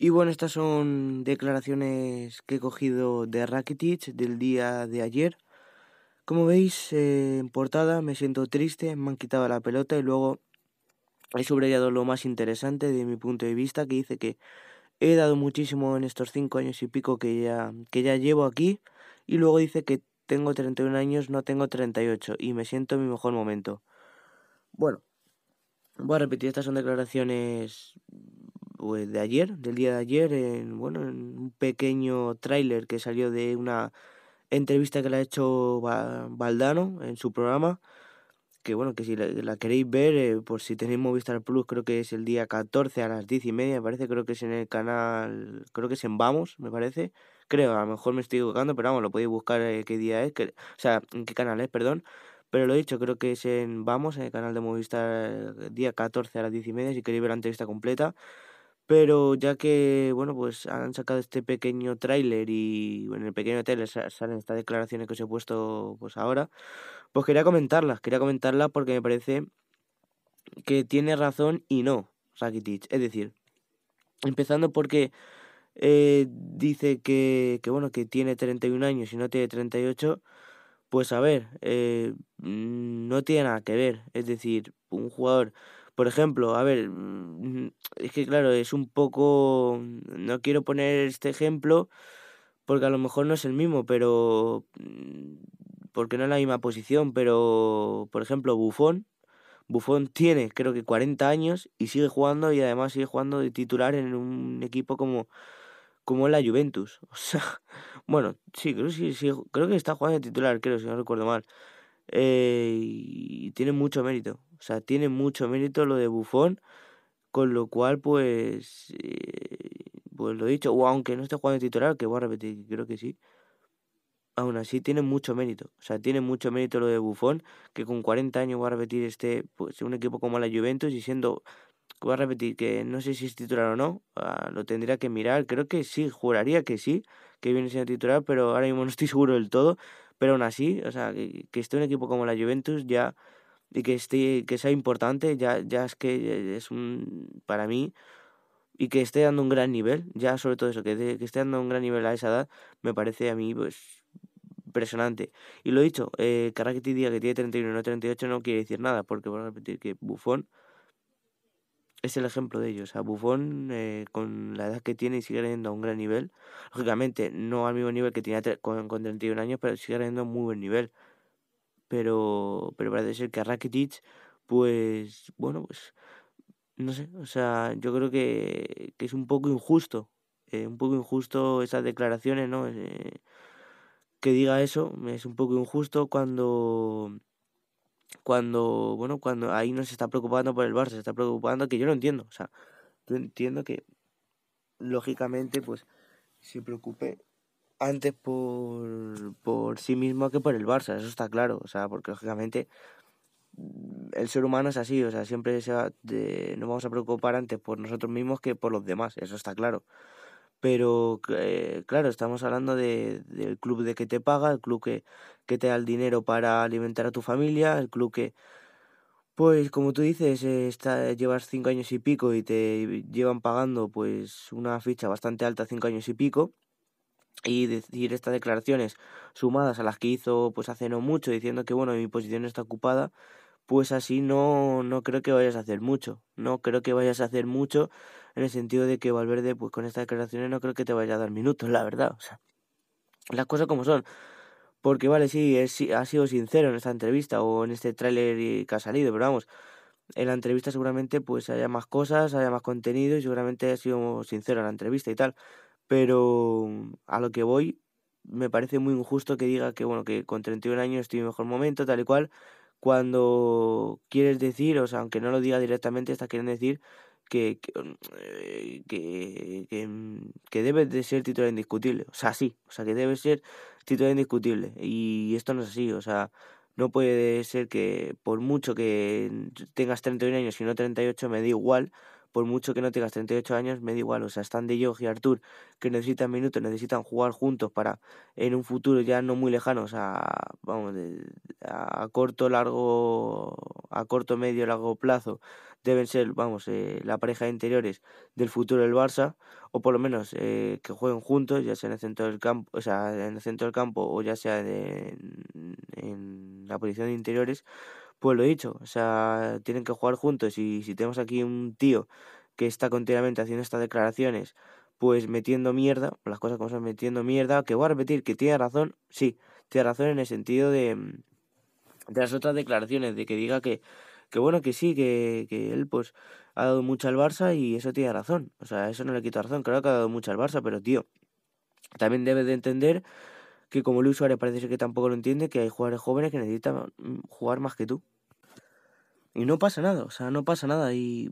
Y bueno, estas son declaraciones que he cogido de Rakitic del día de ayer. Como veis, eh, en portada me siento triste, me han quitado la pelota y luego he subrayado lo más interesante de mi punto de vista, que dice que he dado muchísimo en estos cinco años y pico que ya, que ya llevo aquí, y luego dice que tengo 31 años, no tengo 38, y me siento en mi mejor momento. Bueno, voy a repetir, estas son declaraciones de ayer, del día de ayer, en, bueno, en un pequeño tráiler que salió de una entrevista que le ha hecho Valdano en su programa, que bueno, que si la, queréis ver, eh, por si tenéis Movistar Plus, creo que es el día 14 a las 10 y media, me parece, creo que es en el canal, creo que es en Vamos, me parece, creo, a lo mejor me estoy equivocando, pero vamos, lo podéis buscar eh, qué día es, que, o sea, en qué canal es, perdón, pero lo he dicho, creo que es en Vamos, en el canal de Movistar, día 14 a las 10 y media, si queréis ver la entrevista completa. Pero ya que, bueno, pues han sacado este pequeño tráiler y en el pequeño tráiler salen estas declaraciones que os he puesto pues ahora, pues quería comentarlas, quería comentarlas porque me parece que tiene razón y no Rakitic. Es decir, empezando porque eh, dice que, que, bueno, que tiene 31 años y no tiene 38, pues a ver, eh, no tiene nada que ver. Es decir, un jugador por ejemplo, a ver, mm, es que claro, es un poco, no quiero poner este ejemplo porque a lo mejor no es el mismo, pero mm, porque no es la misma posición, pero por ejemplo, Bufón, Bufón tiene creo que 40 años y sigue jugando y además sigue jugando de titular en un equipo como como la Juventus. O sea, bueno, sí, creo, sí, sí, creo que está jugando de titular, creo, si no recuerdo mal. Eh, y tiene mucho mérito. O sea, tiene mucho mérito lo de Bufón, con lo cual, pues, eh, pues lo dicho, o aunque no esté jugando titular, que voy a repetir, creo que sí, aún así tiene mucho mérito. O sea, tiene mucho mérito lo de Bufón, que con 40 años voy a repetir este, pues, un equipo como la Juventus y siendo, voy a repetir que no sé si es titular o no, ah, lo tendría que mirar, creo que sí, juraría que sí, que viene siendo titular, pero ahora mismo no estoy seguro del todo, pero aún así, o sea, que, que esté un equipo como la Juventus ya y que esté que sea importante ya ya es que es un para mí y que esté dando un gran nivel ya sobre todo eso que, que esté dando un gran nivel a esa edad me parece a mí pues impresionante y lo dicho eh, que diga que tiene 31 y no 38 no quiere decir nada porque voy a repetir que Buffon es el ejemplo de ello. O sea, Buffon, eh, con la edad que tiene y sigue teniendo un gran nivel, lógicamente no al mismo nivel que tenía con, con 31 años, pero sigue teniendo muy buen nivel pero, pero parece ser que a Rakitic, pues, bueno, pues, no sé, o sea, yo creo que, que es un poco injusto, eh, un poco injusto esas declaraciones, ¿no? Eh, que diga eso, es un poco injusto cuando, cuando, bueno, cuando ahí no se está preocupando por el Barça, se está preocupando, que yo lo entiendo, o sea, yo entiendo que, lógicamente, pues, se preocupe antes por, por sí mismo que por el Barça, eso está claro, o sea, porque lógicamente mm, el ser humano es así, o sea, siempre se va de, nos vamos a preocupar antes por nosotros mismos que por los demás, eso está claro. Pero eh, claro, estamos hablando de, del club de que te paga, el club que, que te da el dinero para alimentar a tu familia, el club que, pues como tú dices, está, llevas cinco años y pico y te llevan pagando pues una ficha bastante alta, cinco años y pico y decir estas declaraciones sumadas a las que hizo pues hace no mucho diciendo que bueno mi posición está ocupada pues así no no creo que vayas a hacer mucho. No creo que vayas a hacer mucho en el sentido de que Valverde pues con estas declaraciones no creo que te vaya a dar minutos la verdad. O sea las cosas como son. Porque vale sí es, ha sido sincero en esta entrevista o en este tráiler que ha salido pero vamos en la entrevista seguramente pues haya más cosas haya más contenido y seguramente ha sido sincero en la entrevista y tal pero a lo que voy, me parece muy injusto que diga que, bueno, que con 31 años estoy en mejor momento, tal y cual, cuando quieres decir, o sea, aunque no lo diga directamente, está queriendo decir que, que, eh, que, que, debe de ser titular indiscutible. O sea, sí, o sea, que debe ser titular indiscutible. Y esto no es así, o sea, no puede ser que por mucho que tengas 31 años y no 38 me dé igual, por mucho que no tengas 38 años, me da igual, o sea, están De Jong y Artur que necesitan minutos, necesitan jugar juntos para en un futuro ya no muy lejano, o sea, vamos, a corto, largo, a corto, medio, largo plazo, deben ser, vamos, eh, la pareja de interiores del futuro del Barça, o por lo menos eh, que jueguen juntos, ya sea en el centro del campo, o sea, en el centro del campo o ya sea en, la posición de interiores, pues lo he dicho, o sea, tienen que jugar juntos y si tenemos aquí un tío que está continuamente haciendo estas declaraciones, pues metiendo mierda, las cosas como son metiendo mierda, que voy a repetir que tiene razón, sí, tiene razón en el sentido de, de las otras declaraciones, de que diga que que bueno, que sí, que, que él pues ha dado mucho al Barça y eso tiene razón. O sea, eso no le quita razón, creo que ha dado mucho al Barça, pero tío, también debe de entender que como Luis Suárez parece ser que tampoco lo entiende, que hay jugadores jóvenes que necesitan mm, jugar más que tú. Y no pasa nada, o sea, no pasa nada. Y,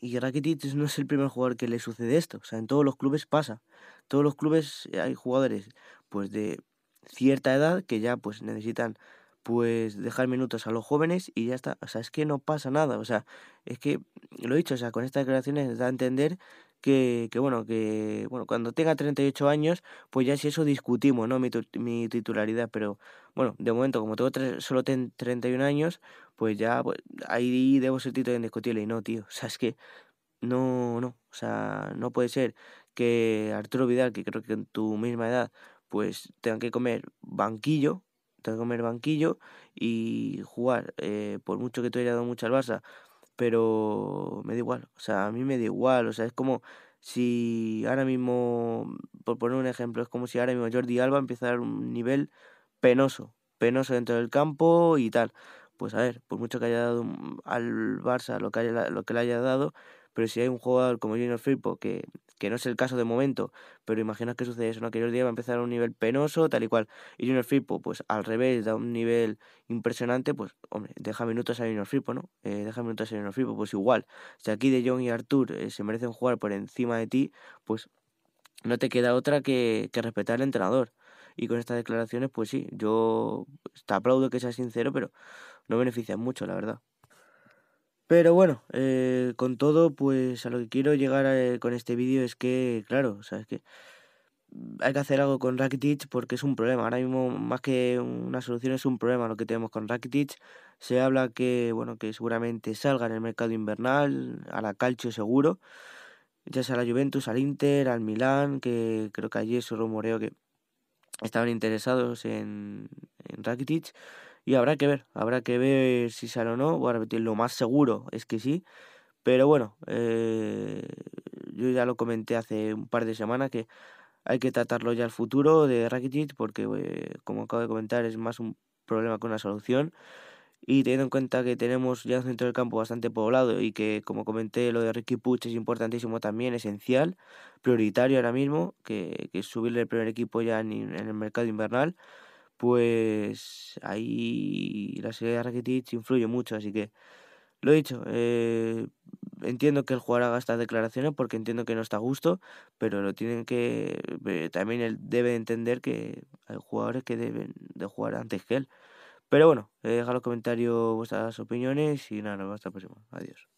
y Rakitic no es el primer jugador que le sucede esto. O sea, en todos los clubes pasa. todos los clubes hay jugadores pues de cierta edad que ya pues necesitan pues dejar minutos a los jóvenes y ya está. O sea, es que no pasa nada. O sea, es que lo he dicho, o sea, con estas declaraciones da a entender que, bueno, que bueno, cuando tenga 38 años, pues ya si eso discutimos, ¿no? Mi, titularidad, pero bueno, de momento, como tengo solo tengo 31 años, pues ya pues, ahí debo ser titular indiscutible y no, tío. O sea, es que no, no, o sea, no puede ser que Arturo Vidal, que creo que en tu misma edad, pues tenga que comer banquillo que comer banquillo y jugar, eh, por mucho que tú hayas dado mucho al Barça, pero me da igual, o sea, a mí me da igual, o sea, es como si ahora mismo, por poner un ejemplo, es como si ahora mismo Jordi Alba empieza a dar un nivel penoso, penoso dentro del campo y tal. Pues a ver, por mucho que haya dado al Barça lo que, haya, lo que le haya dado, pero si hay un jugador como Junior Firpo, que, que no es el caso de momento, pero imagina que sucede eso, ¿no? que día va a empezar a un nivel penoso, tal y cual, y Junior Firpo, pues al revés, da un nivel impresionante, pues hombre, deja minutos a Junior Firpo, ¿no? Eh, deja minutos a Junior Firpo, pues igual, si aquí De Jong y Artur eh, se merecen jugar por encima de ti, pues no te queda otra que, que respetar al entrenador. Y con estas declaraciones, pues sí, yo te aplaudo que seas sincero, pero no benefician mucho, la verdad. Pero bueno, eh, con todo, pues a lo que quiero llegar eh, con este vídeo es que, claro, sabes que hay que hacer algo con Rakitic porque es un problema. Ahora mismo, más que una solución, es un problema lo que tenemos con Rakitic. Se habla que, bueno, que seguramente salga en el mercado invernal, a la Calcio seguro, ya sea a la Juventus, al Inter, al Milán, que creo que ayer se rumoreó que estaban interesados en, en Rakitic. Y habrá que ver, habrá que ver si sale o no. Lo más seguro es que sí. Pero bueno, eh, yo ya lo comenté hace un par de semanas que hay que tratarlo ya al futuro de Rakitic porque, eh, como acabo de comentar, es más un problema que una solución. Y teniendo en cuenta que tenemos ya un centro del campo bastante poblado y que, como comenté, lo de Ricky Puch es importantísimo también, esencial, prioritario ahora mismo, que, que subirle el primer equipo ya en el mercado invernal pues ahí la serie de Rakitic influye mucho, así que lo dicho, eh, entiendo que el jugador haga estas declaraciones porque entiendo que no está a gusto, pero lo tienen que, eh, también él debe entender que hay jugadores que deben de jugar antes que él. Pero bueno, deja en los comentarios vuestras opiniones y nada, hasta la próxima. Adiós.